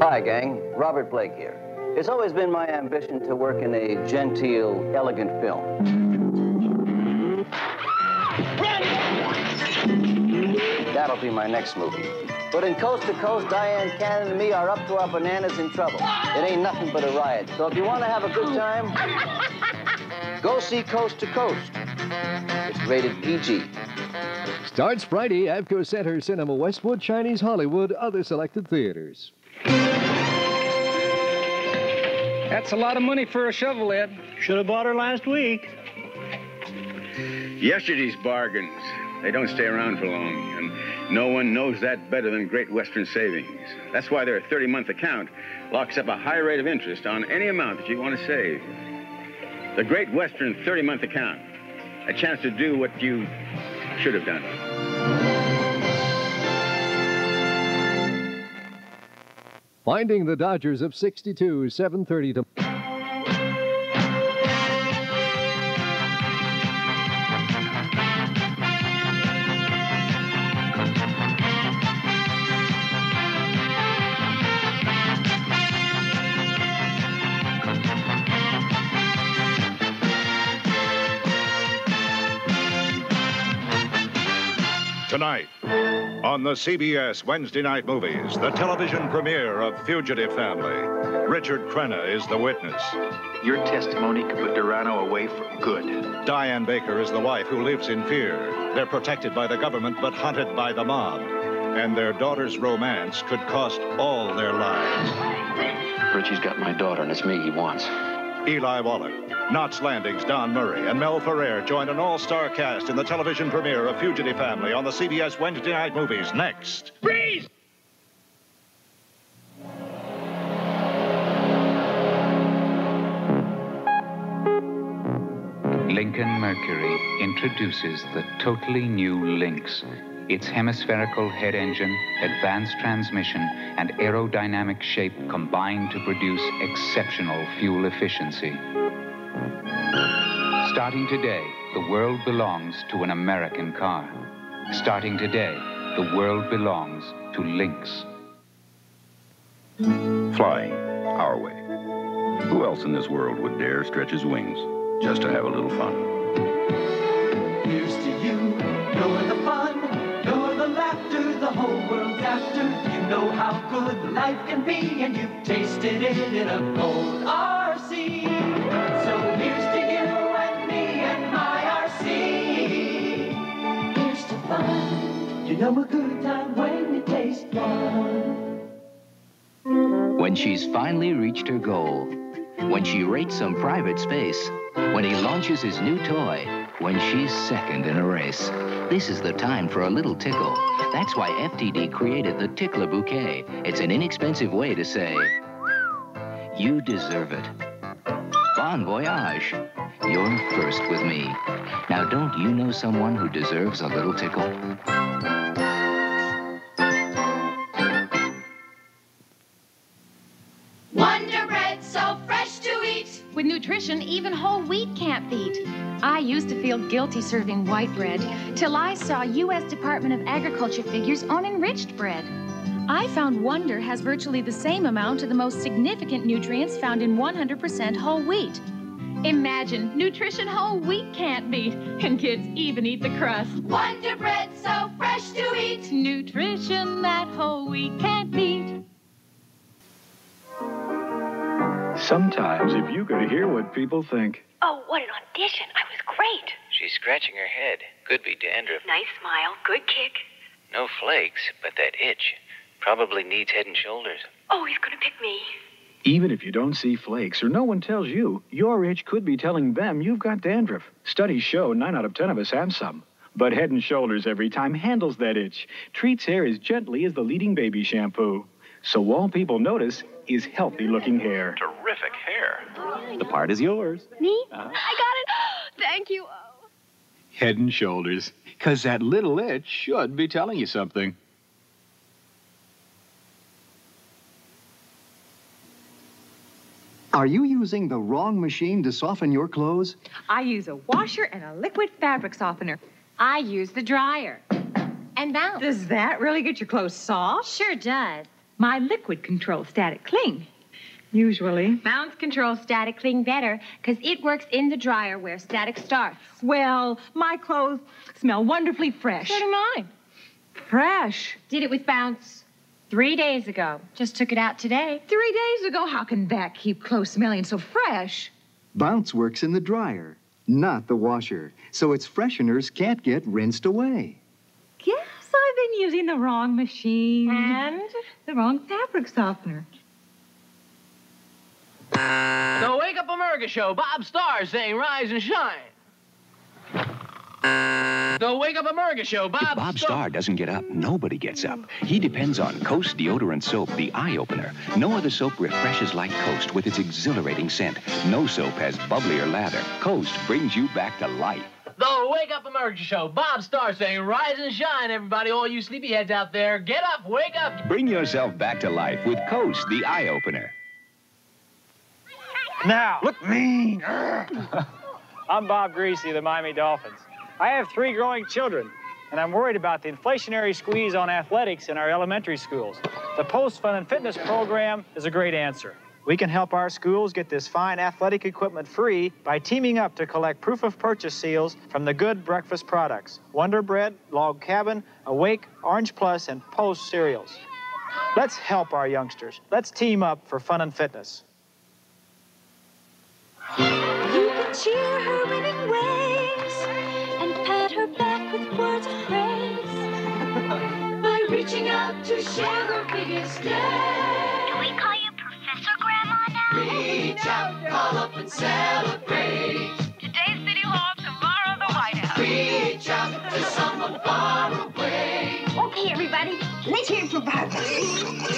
Hi, gang. Robert Blake here. It's always been my ambition to work in a genteel, elegant film. That'll be my next movie. But in Coast to Coast, Dyan Cannon and me are up to our bananas in trouble. It ain't nothing but a riot. So if you want to have a good time, go see Coast to Coast. It's rated PG. Starts Friday, Avco Center, Cinema, Westwood, Chinese Hollywood, other selected theaters. That's a lot of money for a shovel, Ed. Should have bought her last week. Yesterday's bargains. They don't stay around for long, and no one knows that better than Great Western Savings. That's why their 30-month account locks up a high rate of interest on any amount that you want to save. The Great Western 30-month account. A chance to do what you should have done. Finding the Dodgers of 62, 730 to... on the CBS Wednesday Night Movies, the television premiere of Fugitive Family. Richard Crenna is the witness. Your testimony could put Durano away for good. Diane Baker is the wife who lives in fear. They're protected by the government but hunted by the mob. And their daughter's romance could cost all their lives. Richie's got my daughter, and it's me he wants. Eli Wallach, Knots Landing's Don Murray, and Mel Ferrer join an all-star cast in the television premiere of Fugitive Family on the CBS Wednesday Night Movies next. Freeze! Lincoln Mercury introduces the totally new Lynx. Its hemispherical head engine, advanced transmission, and aerodynamic shape combine to produce exceptional fuel efficiency. Starting today, the world belongs to an American car. Starting today, the world belongs to Lynx. Flying our way. Who else in this world would dare stretch his wings just to have a little fun? Here's to you, you're the fun, You know how good life can be, and you've tasted it in a cold RC. So here's to you and me and my RC. Here's to fun, you know a good time when you taste. When she's finally reached her goal, when she rates some private space, when he launches his new toy, when she's second in a race. This is the time for a little tickle. That's why FTD created the Tickler Bouquet. It's an inexpensive way to say, you deserve it. Bon voyage. You're first with me. Now, don't you know someone who deserves a little tickle? Nutrition, even whole wheat can't beat. I used to feel guilty serving white bread till I saw U.S. Department of Agriculture figures on enriched bread. I found Wonder has virtually the same amount of the most significant nutrients found in 100% whole wheat. Imagine, nutrition whole wheat can't beat, and kids even eat the crust. Wonder Bread, so fresh to eat. Nutrition that whole wheat can't beat. Sometimes, if you could hear what people think. Oh, what an audition. I was great. She's scratching her head. Could be dandruff. Nice smile, good kick. No flakes, but that itch. Probably needs head and shoulders. Oh, he's going to pick me. Even if you don't see flakes or no one tells you, your itch could be telling them you've got dandruff. Studies show 9 out of 10 of us have some. But Head and Shoulders every time handles that itch, treats hair as gently as the leading baby shampoo. So all people notice is healthy looking hair. Terrific hair. Oh, the part is yours. Me? Uh-huh. I got it. Thank you. Oh. Head and Shoulders. Because that little itch should be telling you something. Are you using the wrong machine to soften your clothes? I use a washer and a liquid fabric softener. I use the dryer. And now. Does that really get your clothes soft? Sure does. My liquid control static cling. Usually. Bounce control static cling better because it works in the dryer where static starts. Well, my clothes smell wonderfully fresh. So do mine. Fresh. Did it with Bounce three days ago. Just took it out today. Three days ago? How can that keep clothes smelling so fresh? Bounce works in the dryer, not the washer, so its fresheners can't get rinsed away. Guess I've been using the wrong machine. And? The wrong fabric softener. The Wake Up America Show, Bob Starr saying rise and shine. The Wake Up America Show, Bob, If Bob Starr doesn't get up, nobody gets up. He depends on Coast Deodorant Soap, the eye opener. No other soap refreshes like Coast with its exhilarating scent. No soap has bubblier lather. Coast brings you back to life. The Wake Up America Show, Bob Starr saying rise and shine, everybody. All you sleepyheads out there, get up, wake up. Bring yourself back to life with Coast, the eye opener. Now, look mean. I'm Bob Griese, the Miami Dolphins. I have three growing children, and I'm worried about the inflationary squeeze on athletics in our elementary schools. The Post Fun and Fitness program is a great answer. We can help our schools get this fine athletic equipment free by teaming up to collect proof of purchase seals from the good breakfast products Wonder Bread, Log Cabin, Awake, Orange Plus, and Post cereals. Let's help our youngsters. Let's team up for fun and fitness. To share her biggest day. Do we call you Professor Grandma now? Reach out, call up and celebrate. Today's City Hall, tomorrow the White House. Reach out to someone far away. Okay, everybody, let's hear it for Barbara.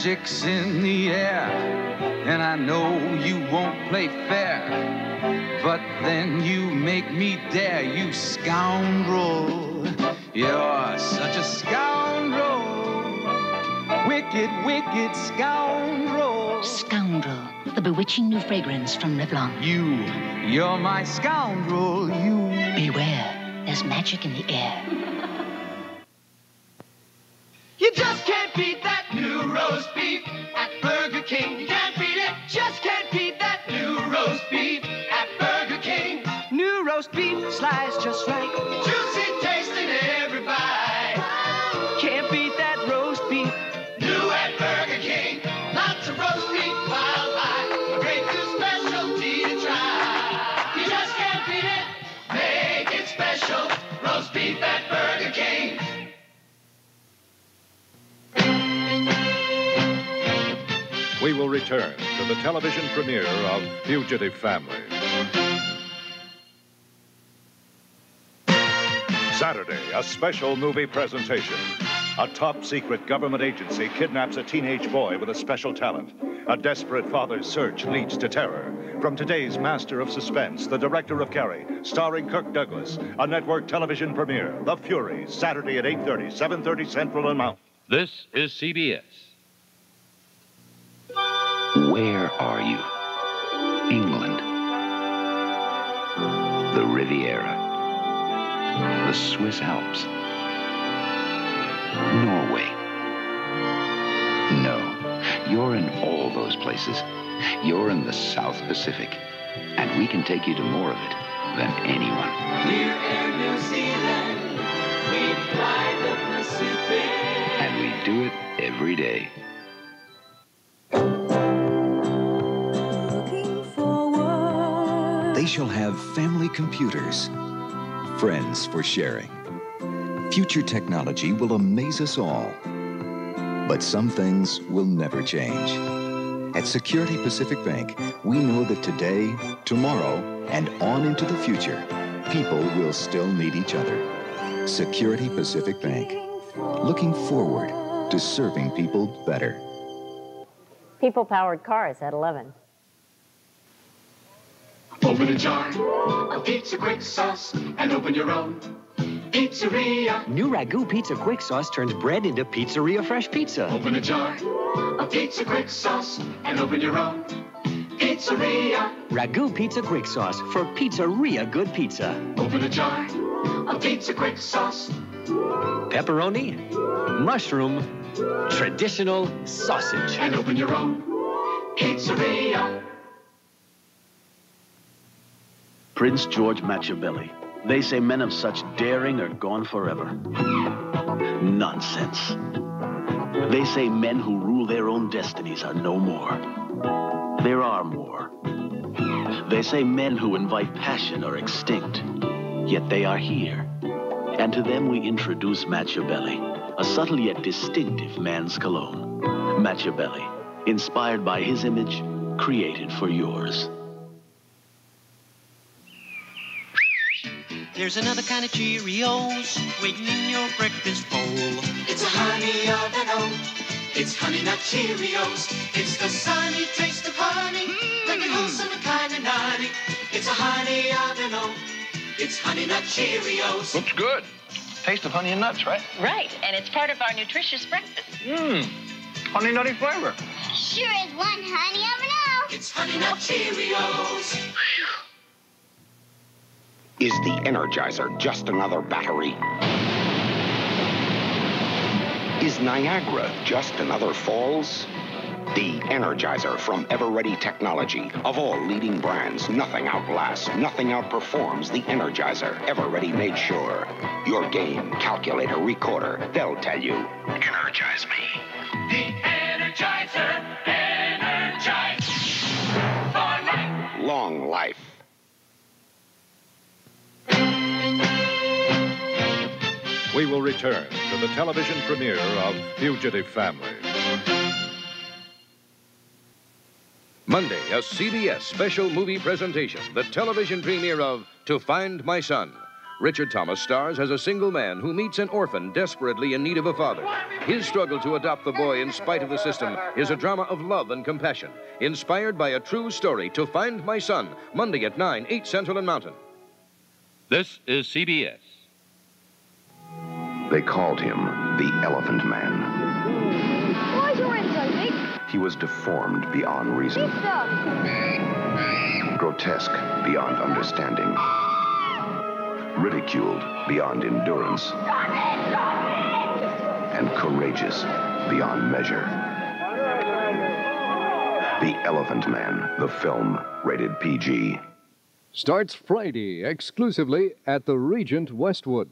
Magic's in the air, and I know you won't play fair. But then you make me dare, you scoundrel. You're such a scoundrel. Wicked, wicked scoundrel. Scoundrel, the bewitching new fragrance from Revlon. You, you're my scoundrel, you. Beware, there's magic in the air. Return to the television premiere of Fugitive Family. Saturday, a special movie presentation. A top secret government agency kidnaps a teenage boy with a special talent. A desperate father's search leads to terror. From today's Master of Suspense, the director of Carrie, starring Kirk Douglas, a network television premiere, The Fury, Saturday at 8.30, 7.30 Central and Mountain. This is CBS. Where are you? England. The Riviera. The Swiss Alps. Norway. No, you're in all those places. You're in the South Pacific. And we can take you to more of it than anyone. Here in New Zealand, we fly the Pacific. And we do it every day. They shall have family computers, friends for sharing. Future technology will amaze us all. But some things will never change. At Security Pacific Bank, we know that today, tomorrow, and on into the future, people will still need each other. Security Pacific Bank, looking forward to serving people better. People powered cars at 11. Open a jar of pizza quick sauce and open your own pizzeria. New Ragu Pizza Quick Sauce turns bread into Pizzeria Fresh Pizza. Open a jar of pizza quick sauce and open your own pizzeria. Ragu Pizza Quick Sauce for pizzeria good pizza. Open a jar of pizza quick sauce. Pepperoni, mushroom, traditional sausage. And open your own pizzeria. Prince George Matchabelli. They say men of such daring are gone forever. Nonsense. They say men who rule their own destinies are no more. There are more. They say men who invite passion are extinct, yet they are here. And to them we introduce Matchabelli, a subtle yet distinctive man's cologne. Matchabelli, inspired by his image, created for yours. There's another kind of Cheerios waiting in your breakfast bowl. It's a honey oven oat. It's honey nut Cheerios. It's the sunny taste of honey, mm. make it wholesome and kind of nutty. It's a honey oven oat. It's honey nut Cheerios. Looks good. Taste of honey and nuts, right? Right, and it's part of our nutritious breakfast. Mmm. Honey nutty flavor. Sure is one honey oven oat. It's honey nut Cheerios. Is the Energizer just another battery? Is Niagara just another falls? The Energizer from Eveready Technology. Of all leading brands, nothing outlasts, nothing outperforms the Energizer. Eveready made sure. Your game, calculator, recorder, they'll tell you. Energize me. We will return to the television premiere of Fugitive Family. Monday, a CBS special movie presentation, the television premiere of To Find My Son. Richard Thomas stars as a single man who meets an orphan desperately in need of a father. His struggle to adopt the boy in spite of the system is a drama of love and compassion, inspired by a true story. To Find My Son, Monday at 9, 8 Central and Mountain. This is CBS. They called him the Elephant Man. Why's your end so big? He was deformed beyond reason, Sister! Uh, grotesque beyond understanding, ridiculed beyond endurance, Stop it, stop it. and courageous beyond measure. The Elephant Man, the film, rated PG. Starts Friday exclusively at the Regent Westwood.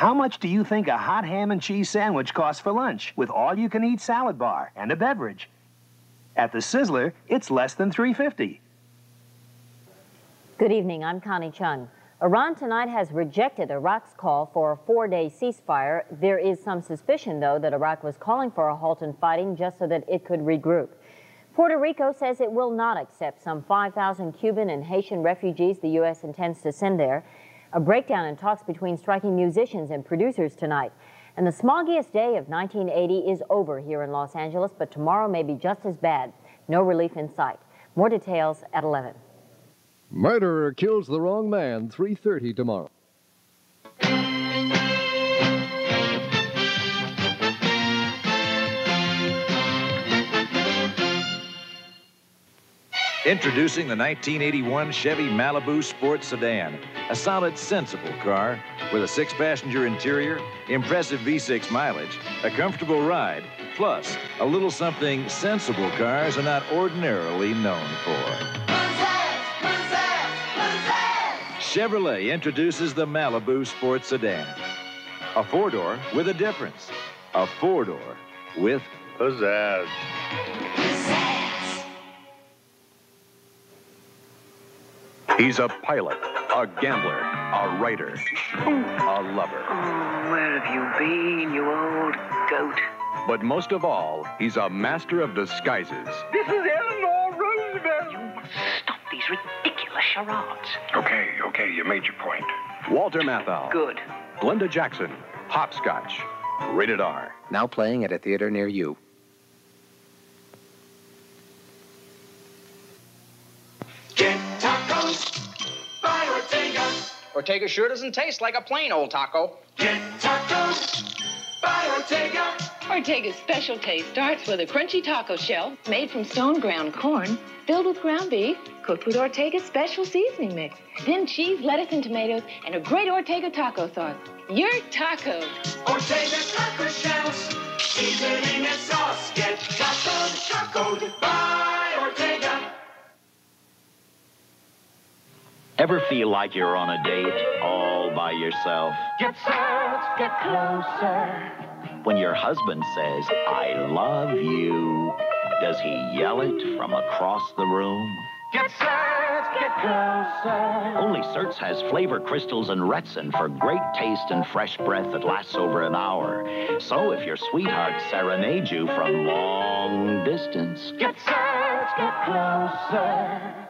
How much do you think a hot ham and cheese sandwich costs for lunch with all you can eat salad bar and a beverage? At the Sizzler, it's less than 350. Good evening. I'm Connie Chung. Iran tonight has rejected Iraq's call for a four day ceasefire. There is some suspicion, though, that Iraq was calling for a halt in fighting just so that it could regroup. Puerto Rico says it will not accept some 5,000 Cuban and Haitian refugees the U.S. intends to send there. A breakdown in talks between striking musicians and producers tonight. And the smoggiest day of 1980 is over here in Los Angeles, but tomorrow may be just as bad. No relief in sight. More details at 11. Murderer kills the wrong man, 3.30 tomorrow. Introducing the 1981 Chevy Malibu Sports Sedan. A solid, sensible car with a six passenger interior, impressive V6 mileage, a comfortable ride, plus a little something sensible cars are not ordinarily known for. Chevrolet introduces the Malibu Sports Sedan. A four door with a difference. A four door with pizzazz. He's a pilot, a gambler, a writer, a lover. Oh, where have you been, you old goat? But most of all, he's a master of disguises. This is Eleanor Roosevelt. You must stop these ridiculous charades. Okay, okay, you made your point. Walter Matthau. Good. Glenda Jackson. Hopscotch. Rated R. Now playing at a theater near you. Ortega. Ortega sure doesn't taste like a plain old taco. Get tacos by Ortega. Ortega's special taste starts with a crunchy taco shell made from stone ground corn, filled with ground beef, cooked with Ortega's special seasoning mix. Then cheese, lettuce, and tomatoes, and a great Ortega taco sauce. Your tacos. Ortega taco shells, seasoning and sauce. Get tacoed, tacoed by Ortega. Ever feel like you're on a date all by yourself? Get Certs, get closer. When your husband says, I love you, does he yell it from across the room? Get Certs, get closer. Only Certs has flavor crystals and Retsyn for great taste and fresh breath that lasts over an hour. So if your sweetheart serenades you from long distance, Get Certs, get closer.